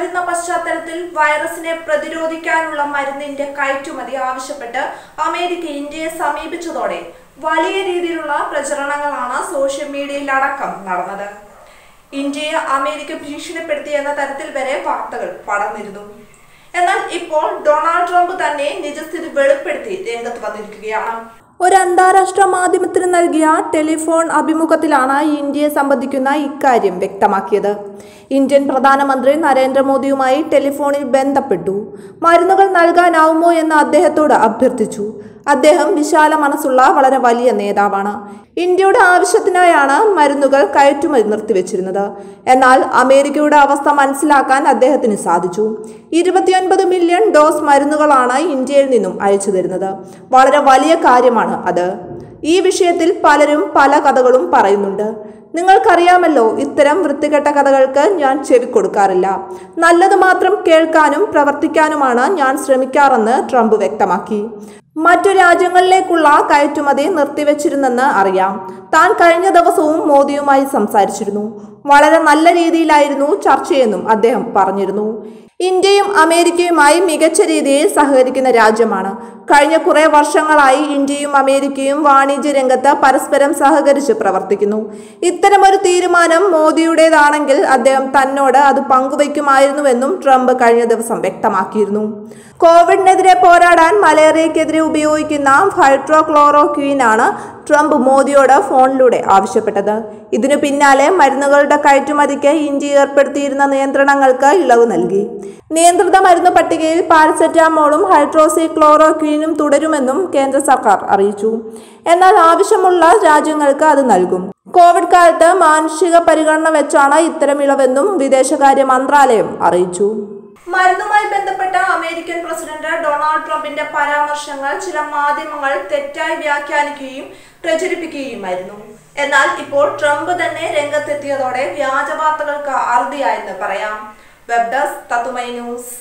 പടരുന്ന പശ്ചാത്തലത്തിൽ വൈറസിനെ പ്രതിരോധിക്കാനുള്ള മരുന്നിന്റെ കയറ്റുമതി ആവശ്യപ്പെട്ട് അമേരിക്ക ഇന്ത്യയെ സമീപിച്ചതോടെ വലിയ രീതിയിലുള്ള പ്രചരണങ്ങളാണ് സോഷ്യൽ മീഡിയയിൽ അടക്കം നടന്നത്. ഇന്ത്യയെ അമേരിക്ക ഭീഷണിപ്പെടുത്തി എന്ന തരത്തിൽ വരെ വാർത്തകൾ പടർന്നിരുന്നു. എന്നാൽ ഇപ്പോൾ ഡൊണാൾഡ് ട്രംപ് തന്നെ നിജസ്ഥിതി വെളിപ്പെടുത്തി രംഗത്ത് വന്നിരിക്കുകയാണ്. ഒരു അന്താരാഷ്ട്ര മാധ്യമത്തിന് നൽകിയ ടെലിഫോൺ അഭിമുഖത്തിലാണ് ഇന്ത്യയെ സംബന്ധിക്കുന്ന ഇക്കാര്യം വ്യക്തമാക്കിയത്. ഇന്ത്യൻ പ്രധാനമന്ത്രി നരേന്ദ്രമോദിയുമായി ടെലിഫോണിൽ ബന്ധപ്പെട്ടു. മരുന്നുകൾ നൽകാനാവുമോ എന്ന് അദ്ദേഹത്തോട് അഭ്യർത്ഥിച്ചു. അദ്ദേഹം വിശാല മനസ്സുള്ള വളരെ വലിയ നേതാവാണ്. ഇന്ത്യയുടെ ആവശ്യത്തിനായാണ് മരുന്നുകൾ കയറ്റുമതി നിർത്തിവെച്ചിരുന്നത്. എന്നാൽ അമേരിക്കയുടെ അവസ്ഥ മനസ്സിലാക്കാൻ അദ്ദേഹത്തിന് സാധിച്ചു. ഇരുപത്തിയൊൻപത് മില്യൺ ഡോസ് മരുന്നുകളാണ് ഇന്ത്യയിൽ നിന്നും അയച്ചു തരുന്നത്. വളരെ വലിയ കാര്യമാണ് അത്. ഈ വിഷയത്തിൽ പലരും പല കഥകളും പറയുന്നുണ്ട്. നിങ്ങൾക്കറിയാമല്ലോ ഇത്തരം വൃത്തികെട്ട കഥകൾക്ക് ഞാൻ ചെവി കൊടുക്കാറില്ല. നല്ലത് മാത്രം കേൾക്കാനും പ്രവർത്തിക്കാനുമാണ് ഞാൻ ശ്രമിക്കാറെന്ന് ട്രംപ് വ്യക്തമാക്കി. മറ്റു രാജ്യങ്ങളിലേക്കുള്ള കയറ്റുമതി നിർത്തിവച്ചിരുന്നെന്ന് അറിയാം. താൻ കഴിഞ്ഞ ദിവസവും മോദിയുമായി സംസാരിച്ചിരുന്നു. വളരെ നല്ല രീതിയിലായിരുന്നു ചർച്ചയെന്നും അദ്ദേഹം പറഞ്ഞിരുന്നു. ഇന്ത്യയും അമേരിക്കയുമായി മികച്ച രീതിയിൽ സഹകരിക്കുന്ന രാജ്യമാണ്. കഴിഞ്ഞ കുറേ വർഷങ്ങളായി ഇന്ത്യയും അമേരിക്കയും വാണിജ്യ രംഗത്ത് പരസ്പരം സഹകരിച്ച് പ്രവർത്തിക്കുന്നു. ഇത്തരമൊരു തീരുമാനം മോദിയുടേതാണെങ്കിൽ അദ്ദേഹം തന്നോട് അത് പങ്കുവയ്ക്കുമായിരുന്നുവെന്നും ട്രംപ് കഴിഞ്ഞ ദിവസം വ്യക്തമാക്കിയിരുന്നു. കോവിഡിനെതിരെ പോരാടാൻ മലേറിയക്കെതിരെ ഉപയോഗിക്കുന്ന ഹൈഡ്രോക്ലോറോക്വീനാണ് ട്രംപ് മോദിയോട് ഫോണിലൂടെ ആവശ്യപ്പെട്ടത്. ഇതിനു പിന്നാലെ മരുന്നുകളുടെ കയറ്റുമതിക്ക് ഇന്ത്യ ഏർപ്പെടുത്തിയിരുന്ന നിയന്ത്രണങ്ങൾക്ക് ഇളവ് നൽകി. നിയന്ത്രിത മരുന്ന് പട്ടികയിൽ പാരസെറ്റാമോളും ഹൈഡ്രോസി ക്ലോറോക്വീനും തുടരുമെന്നും കേന്ദ്ര സർക്കാർ അറിയിച്ചു. എന്നാൽ ആവശ്യമുള്ള രാജ്യങ്ങൾക്ക് അത് നൽകും. കോവിഡ് കാലത്ത് മാനുഷിക പരിഗണന വെച്ചാണ് ഇത്തരം ഇളവെന്നും വിദേശകാര്യ മന്ത്രാലയം അറിയിച്ചു. മരുന്നുമായി ബന്ധപ്പെട്ട ട്രംപിന്റെ പരാമർശങ്ങൾ ചില മാധ്യമങ്ങൾ തെറ്റായി വ്യാഖ്യാനിക്കുകയും പ്രചരിപ്പിക്കുകയുമായിരുന്നു. എന്നാൽ ഇപ്പോൾ ട്രംപ് തന്നെ രംഗത്തെത്തിയതോടെ വ്യാജ വാർത്തകൾക്ക് അറുതിയായെന്ന് പറയാം. Web desk news.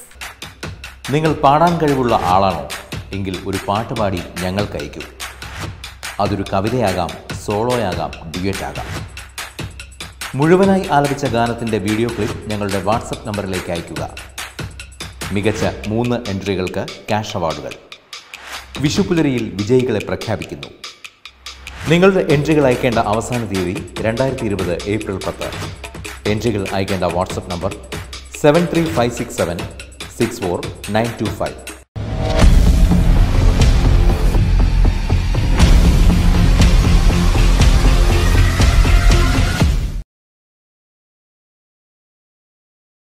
നിങ്ങൾ പാടാൻ കഴിവുള്ള ആളാണോ? എങ്കിൽ ഒരു പാട്ട് പാടി ഞങ്ങൾക്ക് അയക്കൂ. അതൊരു കവിതയാകാം സോളോയാകാം ആകാം മുഴുവനായി ആലപിച്ച ഗാനത്തിന്റെ വീഡിയോ ക്ലിപ്പ് ഞങ്ങളുടെ വാട്സപ്പ് നമ്പറിലേക്ക് അയയ്ക്കുക. മികച്ച മൂന്ന് എൻട്രികൾക്ക് ക്യാഷ് അവാർഡുകൾ. വിഷുപുലരിയിൽ വിജയികളെ പ്രഖ്യാപിക്കുന്നു. നിങ്ങളുടെ എൻട്രികൾ അയക്കേണ്ട അവസാന തീയതി രണ്ടായിരത്തി ഇരുപത് ഏപ്രിൽ പത്ത്. എൻട്രികൾ അയക്കേണ്ട WhatsApp number seven three five six seven six four nine two five.